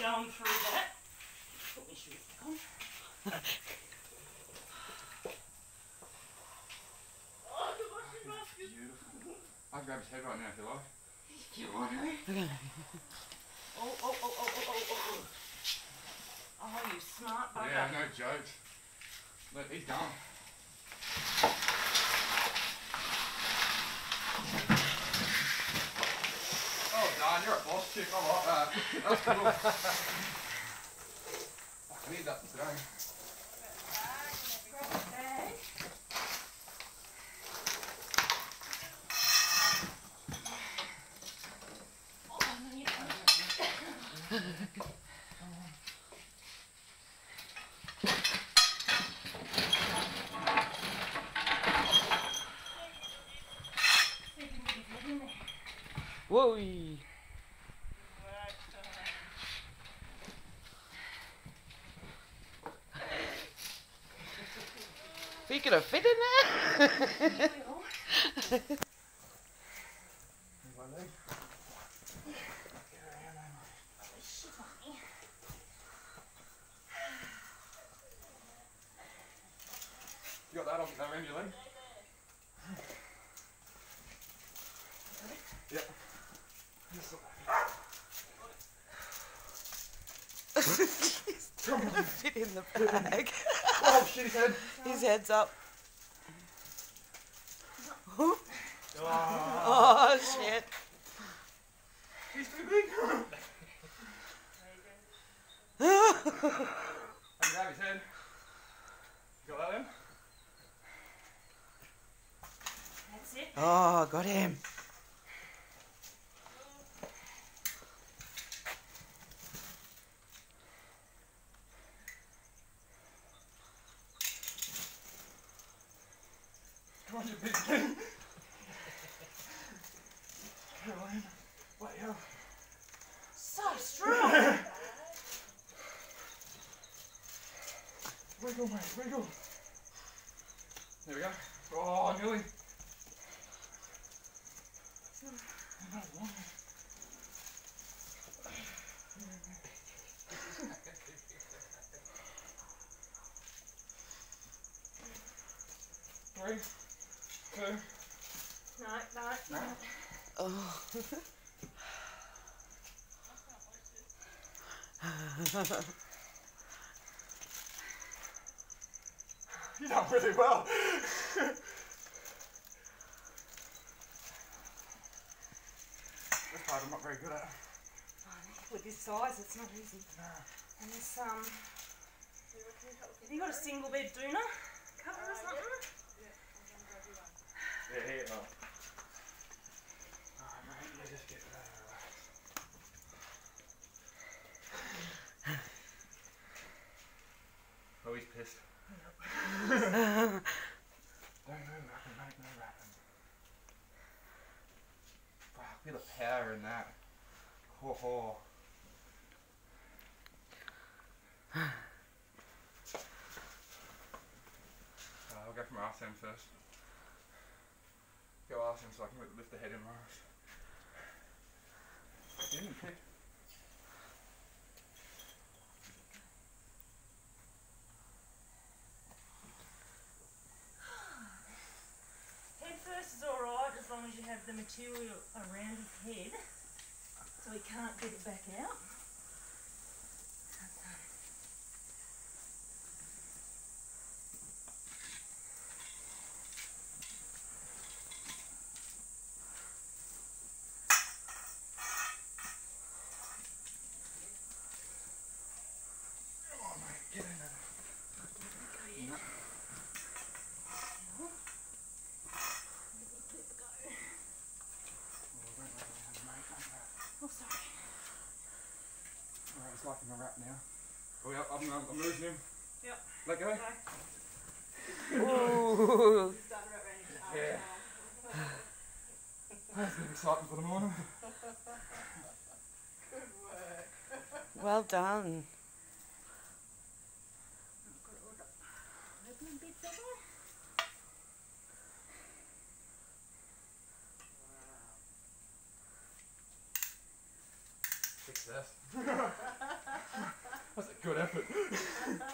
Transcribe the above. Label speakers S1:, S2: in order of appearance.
S1: going through that. Put my shoes back on. oh, the washing basket.
S2: Beautiful. I can grab his head right now if you like.
S1: You want to? Oh, oh, oh, oh, oh, oh, oh, oh. Oh, you smart bugger.
S2: Yeah, no jokes. Look, he's done. Dan, you're a boss chick. I like that. That's cool. I need that today.
S1: Grab the bag. Oh, no, you don't. See if you can get your head in there. Right,
S3: You gonna fit in there?
S1: we are.
S2: My leg.
S1: Shit on me.
S2: You got that on that around your leg? Yeah. Like that.
S3: fit in the bag.
S2: Oh, shit, his head.
S3: His head's up.
S2: Oh,
S3: Oh shit!
S2: he's too big. Grab his head. You got that then?
S1: That's it.
S3: Oh, got him.
S2: On, you big thing. Caroline, what hell?
S1: So strong.
S2: Wiggle, mate, wiggle. There we go. Oh, nearly. Three, two,
S1: no, no, no.
S3: Oh.
S2: you done really well. this part I'm not very good at.
S1: With this size, it's not easy. And this, um, have you got a single bed doona cover or something?
S2: Oh. Oh, mate, you just get that relaxed. Oh, he's pissed. Don't no wrapping, mate, no wrapping. Fuck, feel the power in that. Ho ho. Uh, I'll go from end first. Go arse end so I can lift the head in. In, kick.
S1: Head first is alright as long as you have the material around his head so he can't get it back out.
S2: Come on, mate, get in there. No. Oh, don't wrap around, mate, don't wrap.
S1: Oh, sorry.
S2: Alright, it's like in a wrap now. Oh, yeah, I'm, I'm, I'm losing him.
S1: Yep.
S2: Let go.
S3: Ooh.
S2: Yeah. That's been exciting for the morning. Good work.
S3: Well done.
S1: Open a bit better.
S2: Success. Good effort.